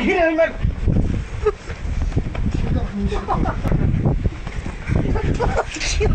Ayun naman! Shit!